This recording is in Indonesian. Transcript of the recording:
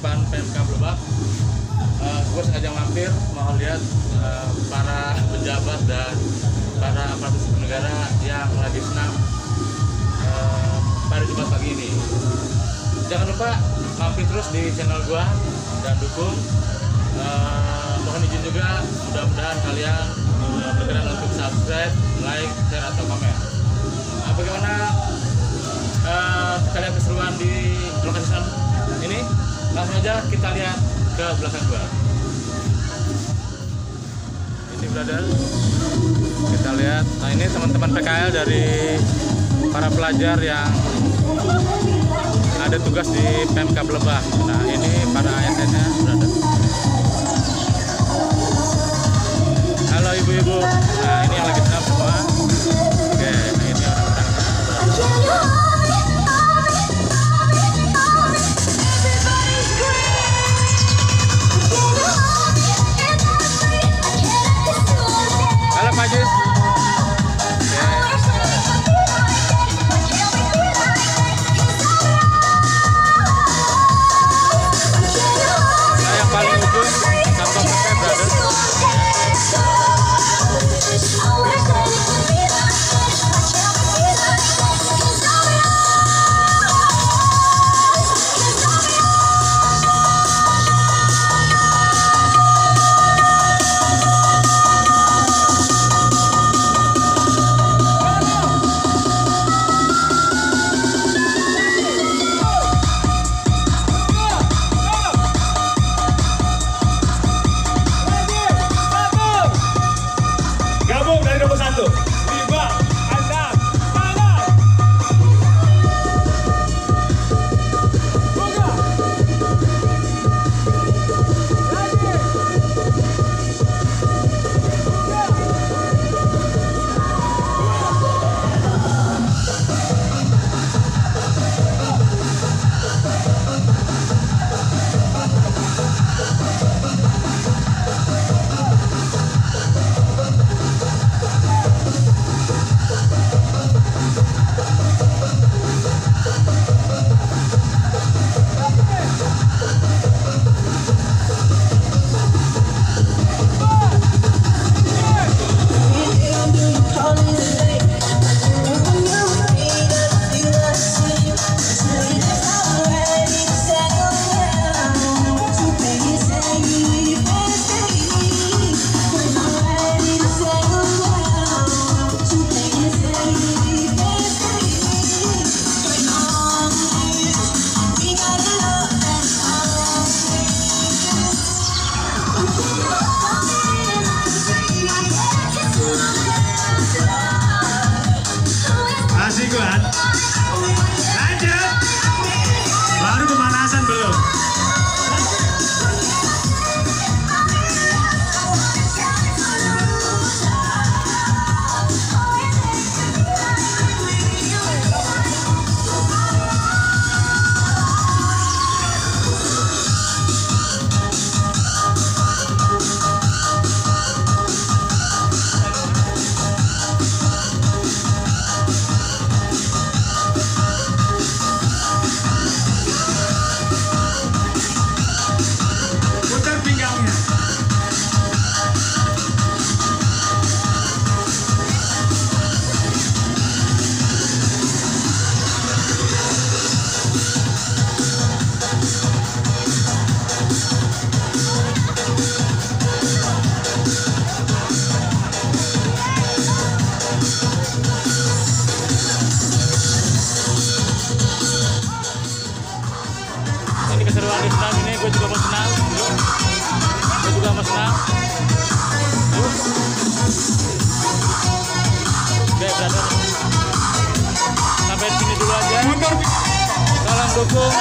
depan PMK Lebak. Uh, gue sengaja mampir mau lihat uh, para pejabat dan para aparatur negara yang lagi senam uh, pada Jumat pagi ini. Jangan lupa mampir terus di channel gua dan dukung. Uh, mohon izin juga, mudah-mudahan kalian uh, berkenan untuk subscribe, like, share atau komen. Nah, bagaimana uh, kalian keseruan di ini? Langsung aja kita lihat ke belakang gua. Ini brother. Kita lihat. Nah, ini teman-teman PKL dari para pelajar yang ada tugas di PMK Lebak. Nah, ini para ASN-nya brother. Gue juga mau senam. Yuk. Gue juga mau senam. Yuk. Oke, brother. Sampai sini dulu aja. Tolong dukung